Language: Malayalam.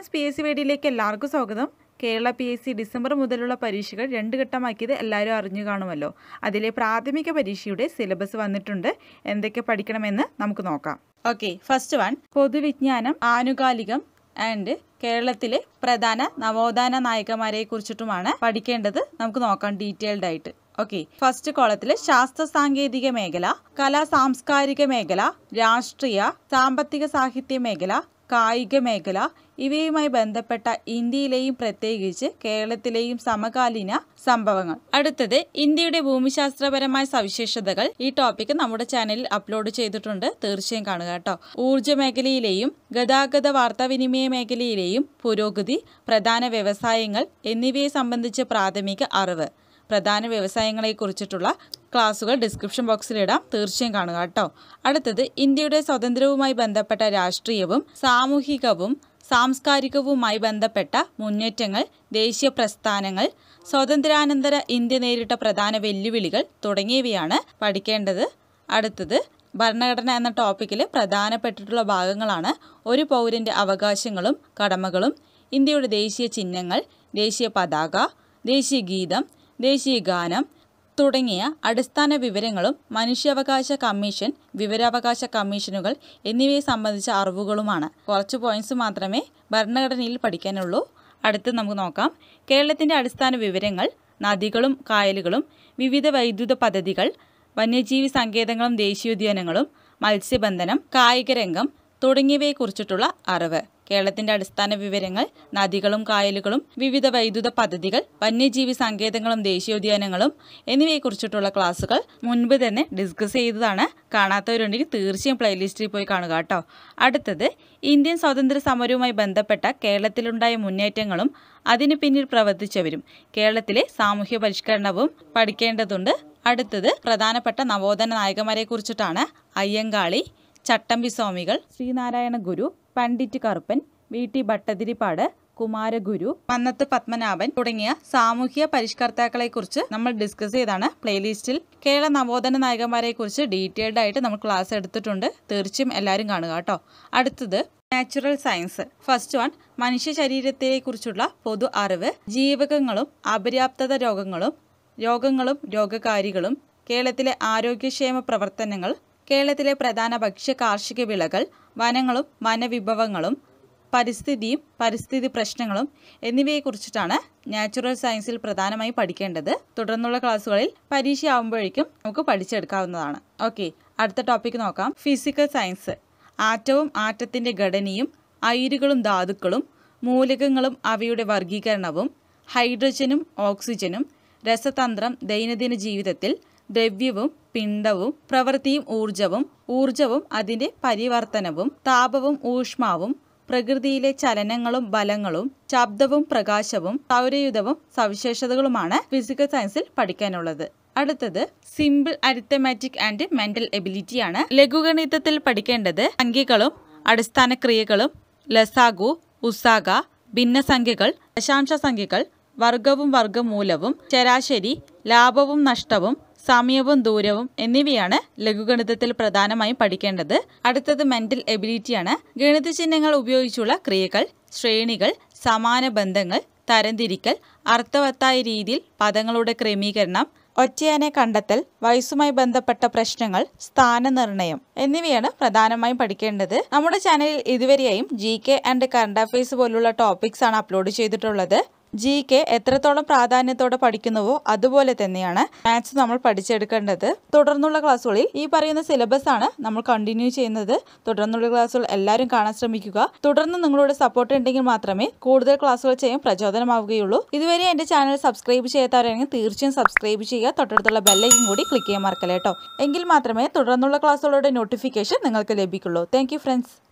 എസ് സി വേദിയിലേക്ക് എല്ലാവർക്കും സ്വാഗതം. Kerala P S C December മുതലുള്ള പരീക്ഷകൾ രണ്ട് ഘട്ടമാക്കിയത് എല്ലാവരും അറിഞ്ഞു കാണുമല്ലോ. അതിലെ പ്രാഥമിക പരീക്ഷയുടെ സിലബസ് വന്നിട്ടുണ്ട്. എന്തൊക്കെ പഠിക്കണമെന്ന് നമുക്ക് നോക്കാം. ഓക്കെ ഫസ്റ്റ് വൺ പൊതുവിജ്ഞാനം ആനുകാലികം ആൻഡ് കേരളത്തിലെ പ്രധാന നവോത്ഥാന നായകന്മാരെ കുറിച്ചിട്ടുമാണ് പഠിക്കേണ്ടത്. നമുക്ക് നോക്കാം ഡീറ്റെയിൽഡ് ആയിട്ട്. ഓക്കെ ഫസ്റ്റ് കോളത്തിൽ ശാസ്ത്ര സാങ്കേതിക മേഖല കലാ സാംസ്കാരിക മേഖല രാഷ്ട്രീയ സാമ്പത്തിക സാഹിത്യ മേഖല കായിക മേഖല ഇവയുമായി ബന്ധപ്പെട്ട ഇന്ത്യയിലെയും പ്രത്യേകിച്ച് കേരളത്തിലെയും സമകാലീന സംഭവങ്ങൾ. അടുത്തത് ഇന്ത്യയുടെ ഭൂമിശാസ്ത്രപരമായ സവിശേഷതകൾ. ഈ ടോപ്പിക് നമ്മുടെ ചാനലിൽ അപ്ലോഡ് ചെയ്തിട്ടുണ്ട്. തീർച്ചയായും കാണുക കേട്ടോ. ഊർജ മേഖലയിലെയും ഗതാഗത വാർത്താവിനിമയ മേഖലയിലെയും പുരോഗതി പ്രധാന വ്യവസായങ്ങൾ എന്നിവയെ സംബന്ധിച്ച് പ്രാഥമിക അറിവ്. പ്രധാന വ്യവസായങ്ങളെ കുറിച്ചിട്ടുള്ള ക്ലാസ്സുകൾ ഡിസ്ക്രിപ്ഷൻ ബോക്സിലിടാം തീർച്ചയായും കാണുക കേട്ടോ. അടുത്തത് ഇന്ത്യയുടെ സ്വാതന്ത്ര്യവുമായി ബന്ധപ്പെട്ട രാഷ്ട്രീയവും സാമൂഹികവും സാംസ്കാരികവുമായി ബന്ധപ്പെട്ട മുന്നേറ്റങ്ങൾ ദേശീയ പ്രസ്ഥാനങ്ങൾ സ്വാതന്ത്ര്യാനന്തര ഇന്ത്യ നേരിട്ട പ്രധാന വെല്ലുവിളികൾ തുടങ്ങിയവയാണ് പഠിക്കേണ്ടത്. അടുത്തത് ഭരണഘടന എന്ന ടോപ്പിക്കിൽ പ്രധാനപ്പെട്ടിട്ടുള്ള ഭാഗങ്ങളാണ് ഒരു പൗരന്റെ അവകാശങ്ങളും കടമകളും ഇന്ത്യയുടെ ദേശീയ ചിഹ്നങ്ങൾ ദേശീയ പതാക ദേശീയ ഗീതം ദേശീയ ഗാനം തുടങ്ങിയ അടിസ്ഥാന വിവരങ്ങളും മനുഷ്യാവകാശ കമ്മീഷൻ വിവരാവകാശ കമ്മീഷനുകൾ എന്നിവയെ സംബന്ധിച്ച അറിവുകളുമാണ്. കുറച്ച് പോയിന്റ്സ് മാത്രമേ ഭരണഘടനയിൽ പഠിക്കാനുള്ളൂ. അടുത്ത് നമുക്ക് നോക്കാം. കേരളത്തിന്റെ അടിസ്ഥാന വിവരങ്ങൾ നദികളും കായലുകളും വിവിധ വൈദ്യുത പദ്ധതികൾ വന്യജീവി സങ്കേതങ്ങളും ദേശീയോദ്യാനങ്ങളും മത്സ്യബന്ധനം കായികരംഗം തുടങ്ങിയവയെക്കുറിച്ചിട്ടുള്ള അറിവ്. കേരളത്തിന്റെ അടിസ്ഥാന വിവരങ്ങൾ നദികളും കായലുകളും വിവിധ വൈദ്യുത പദ്ധതികൾ വന്യജീവി സങ്കേതങ്ങളും ദേശീയോദ്യാനങ്ങളും എന്നിവയെക്കുറിച്ചിട്ടുള്ള ക്ലാസ്സുകൾ മുൻപ് തന്നെ ഡിസ്കസ് ചെയ്തതാണ്. കാണാത്തവരുണ്ടെങ്കിൽ തീർച്ചയായും പ്ലേലിസ്റ്റിൽ പോയി കാണുക കേട്ടോ. അടുത്തത് ഇന്ത്യൻ സ്വാതന്ത്ര്യ സമരവുമായി ബന്ധപ്പെട്ട കേരളത്തിലുണ്ടായ മുന്നേറ്റങ്ങളും അതിനു പിന്നിൽ പ്രവർത്തിച്ചവരും കേരളത്തിലെ സാമൂഹ്യ പരിഷ്കരണവും പഠിക്കേണ്ടതുണ്ട്. അടുത്തത് പ്രധാനപ്പെട്ട നവോത്ഥാന നായകന്മാരെ കുറിച്ചിട്ടാണ് അയ്യങ്കാളി ചട്ടമ്പി സ്വാമികൾ ശ്രീനാരായണ ഗുരു പണ്ഡിറ്റ് കറുപ്പൻ വി. ടി. ഭട്ടതിരിപ്പാട് കുമാരഗുരു മന്നത്ത് പത്മനാഭൻ തുടങ്ങിയ സാമൂഹ്യ പരിഷ്കർത്താക്കളെ കുറിച്ച് നമ്മൾ ഡിസ്കസ് ചെയ്താണ് പ്ലേലിസ്റ്റിൽ കേരള നവോത്ഥാന നായകന്മാരെ കുറിച്ച് ഡീറ്റെയിൽഡ് ആയിട്ട് നമ്മൾ ക്ലാസ് എടുത്തിട്ടുണ്ട്. തീർച്ചയായും എല്ലാവരും കാണുക കേട്ടോ. അടുത്തത് നാച്ചുറൽ സയൻസ് ഫസ്റ്റ് വൺ മനുഷ്യ ശരീരത്തെ കുറിച്ചുള്ള പൊതു അറിവ്. ജീവകങ്ങളും അപര്യാപ്തത രോഗങ്ങളും രോഗങ്ങളും രോഗകാരികളും കേരളത്തിലെ ആരോഗ്യക്ഷേമ പ്രവർത്തനങ്ങൾ കേരളത്തിലെ പ്രധാന ഭക്ഷ്യ കാർഷിക വിളകൾ വനങ്ങളും വനവിഭവങ്ങളും പരിസ്ഥിതിയും പരിസ്ഥിതി പ്രശ്നങ്ങളും എന്നിവയെക്കുറിച്ചിട്ടാണ് നാച്ചുറൽ സയൻസിൽ പ്രധാനമായി പഠിക്കേണ്ടത്. തുടർന്നുള്ള ക്ലാസ്സുകളിൽ പരീക്ഷ ആകുമ്പോഴേക്കും നമുക്ക് പഠിച്ചെടുക്കാവുന്നതാണ്. ഓക്കെ അടുത്ത ടോപ്പിക്ക് നോക്കാം. ഫിസിക്കൽ സയൻസ് ആറ്റവും ആറ്റത്തിന്റെ ഘടനയും അയിരുകളും ധാതുക്കളും മൂലകങ്ങളും അവയുടെ വർഗീകരണവും ഹൈഡ്രജനും ഓക്സിജനും രസതന്ത്രം ദൈനംദിന ജീവിതത്തിൽ ദ്രവ്യവും പിണ്ഡവും പ്രവൃത്തിയും ഊർജവും ഊർജവും അതിന്റെ പരിവർത്തനവും താപവും ഊഷ്മാവും പ്രകൃതിയിലെ ചലനങ്ങളും ബലങ്ങളും ശബ്ദവും പ്രകാശവും സൗരയുധവും സവിശേഷതകളുമാണ് ഫിസിക്കൽ സയൻസിൽ പഠിക്കാനുള്ളത്. അടുത്തത് സിമ്പിൾ അരിത്തമാറ്റിക് ആൻഡ് മെന്റൽ എബിലിറ്റിയാണ് ലഘുഗണിതത്തിൽ പഠിക്കേണ്ടത് സംഖ്യകളും അടിസ്ഥാന ക്രിയകളും ലസാഗു ഉസാഗ ഭിന്നസംഖ്യകൾ ദശാംശ സംഖ്യകൾ വർഗവും വർഗമൂലവും ശരാശരി ലാഭവും നഷ്ടവും സമയവും ദൂരവും എന്നിവയാണ് ലഘുഗണിതത്തിൽ പ്രധാനമായും പഠിക്കേണ്ടത്. അടുത്തത് മെന്റൽ എബിലിറ്റിയാണ് ഗണിത ചിഹ്നങ്ങൾ ഉപയോഗിച്ചുള്ള ക്രിയകൾ ശ്രേണികൾ സമാന ബന്ധങ്ങൾ തരംതിരിക്കൽ അർത്ഥവത്തായ രീതിയിൽ പദങ്ങളുടെ ക്രമീകരണം ഒറ്റയാനെ കണ്ടെത്തൽ വയസ്സുമായി ബന്ധപ്പെട്ട പ്രശ്നങ്ങൾ സ്ഥാനനിർണയം എന്നിവയാണ് പ്രധാനമായും പഠിക്കേണ്ടത്. നമ്മുടെ ചാനലിൽ ഇതുവരെയായും G K and current affairs പോലുള്ള ടോപ്പിക്സ് ആണ് അപ്ലോഡ് ചെയ്തിട്ടുള്ളത്. ജി കെ എത്രത്തോളം പ്രാധാന്യത്തോടെ പഠിക്കുന്നുവോ അതുപോലെ തന്നെയാണ് മാത്സ് നമ്മൾ പഠിച്ചെടുക്കേണ്ടത്. തുടർന്നുള്ള ക്ലാസ്സുകളിൽ ഈ പറയുന്ന സിലബസ് ആണ് നമ്മൾ കണ്ടിന്യൂ ചെയ്യുന്നത്. തുടർന്നുള്ള ക്ലാസ്സുകൾ എല്ലാവരും കാണാൻ ശ്രമിക്കുക. തുടർന്ന് നിങ്ങളുടെ സപ്പോർട്ട് ഉണ്ടെങ്കിൽ മാത്രമേ കൂടുതൽ ക്ലാസ്സുകൾ ചെയ്യാൻ പ്രചോദനമാവുകയുള്ളൂ. ഇതുവരെ എന്റെ ചാനൽ സബ്സ്ക്രൈബ് ചെയ്യാത്തവരാണെങ്കിൽ തീർച്ചയായും സബ്സ്ക്രൈബ് ചെയ്യുക. തൊട്ടടുത്തുള്ള ബെല്ലൈക്കും കൂടി ക്ലിക്ക് ചെയ്യാൻ മറക്കല്ലേട്ടോ എങ്കിൽ മാത്രമേ തുടർന്നുള്ള ക്ലാസ്സുകളുടെ നോട്ടിഫിക്കേഷൻ നിങ്ങൾക്ക് ലഭിക്കുള്ളൂ. Thank friends